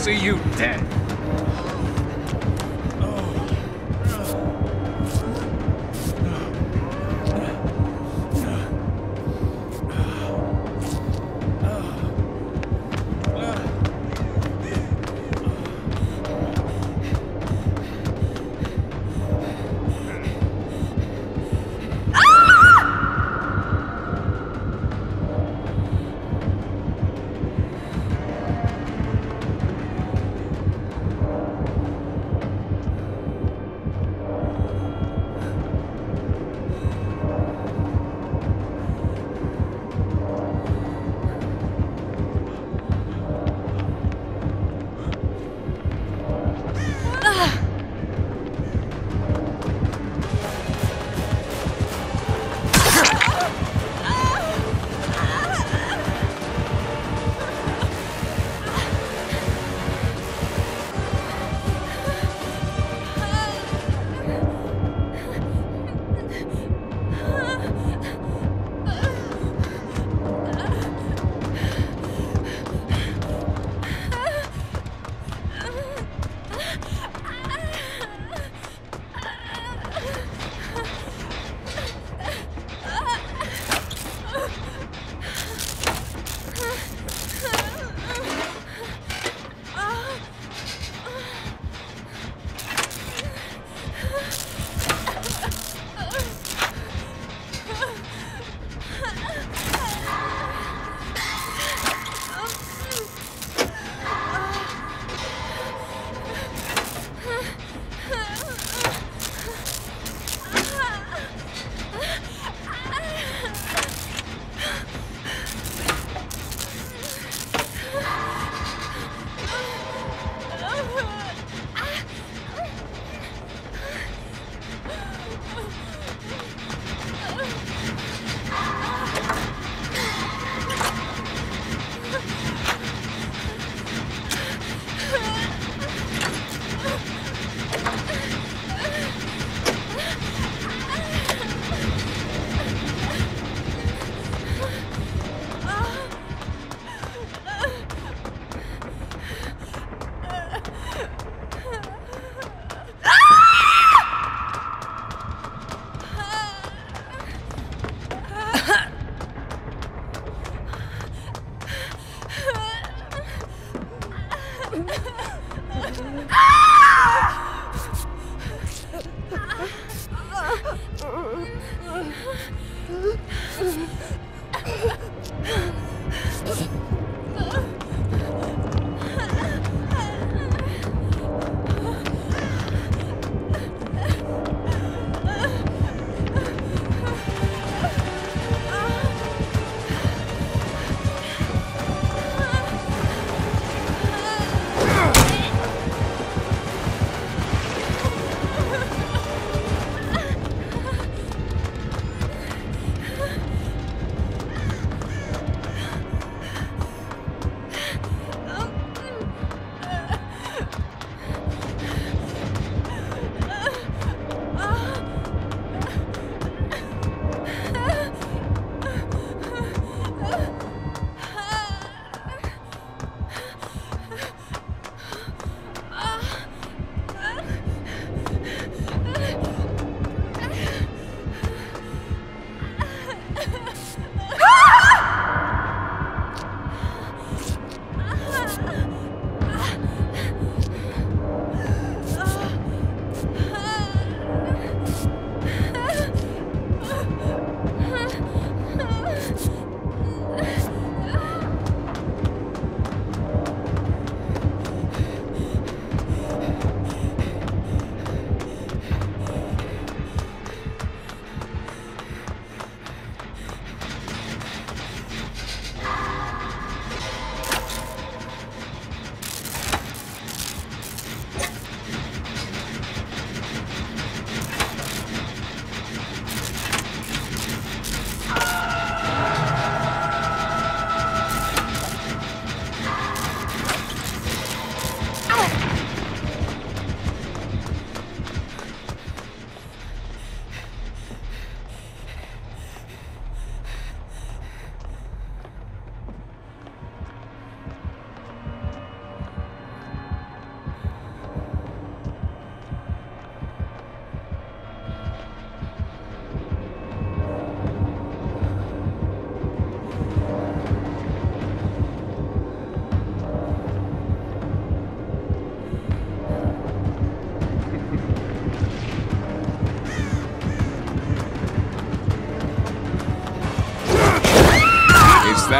see you dead.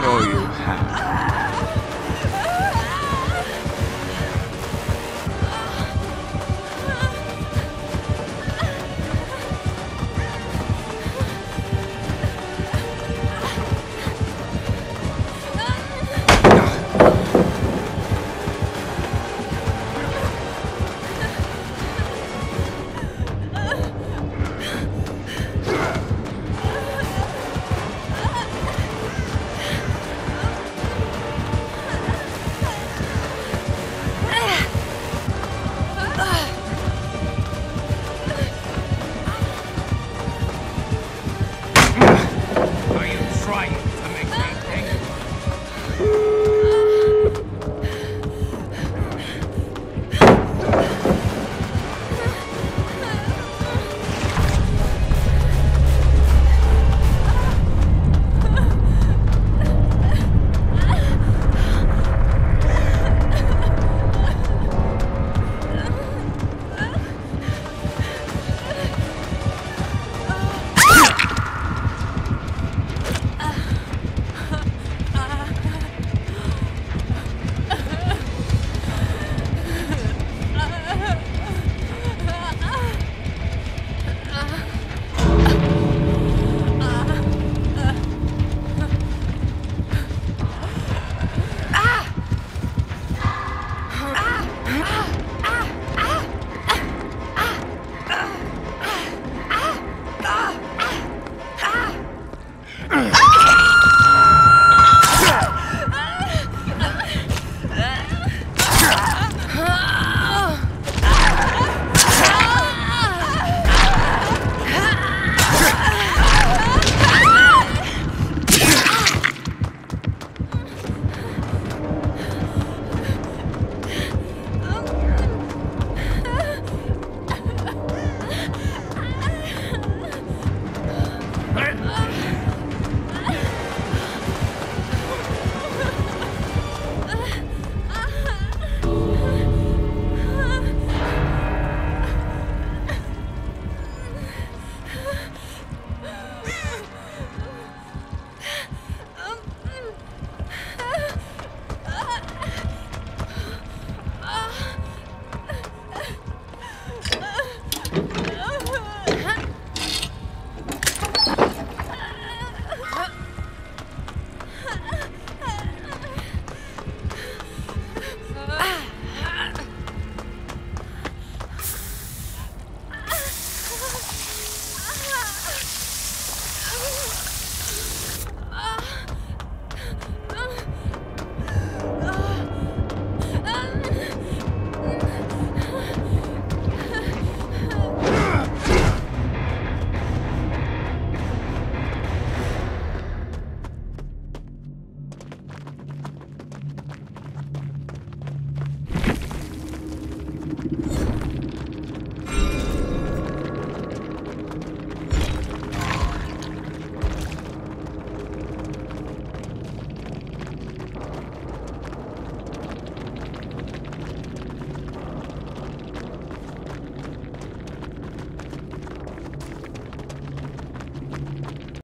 That all you have?